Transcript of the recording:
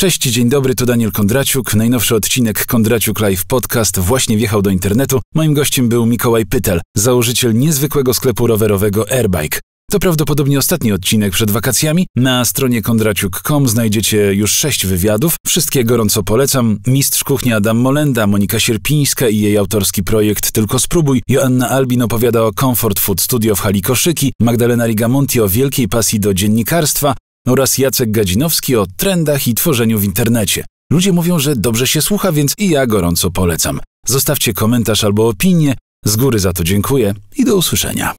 Cześć, dzień dobry, to Daniel Kondraciuk. Najnowszy odcinek Kondraciuk Live Podcast właśnie wjechał do internetu. Moim gościem był Mikołaj Pytel, założyciel niezwykłego sklepu rowerowego Airbike. To prawdopodobnie ostatni odcinek przed wakacjami. Na stronie kondraciuk.com znajdziecie już sześć wywiadów. Wszystkie gorąco polecam. Mistrz kuchni Adam Molenda, Monika Sierpińska i jej autorski projekt Tylko Spróbuj. Joanna Albin opowiada o Comfort Food Studio w hali Koszyki. Magdalena Rigamonti o wielkiej pasji do dziennikarstwa oraz Jacek Gadzinowski o trendach i tworzeniu w internecie. Ludzie mówią, że dobrze się słucha, więc i ja gorąco polecam. Zostawcie komentarz albo opinię. Z góry za to dziękuję i do usłyszenia.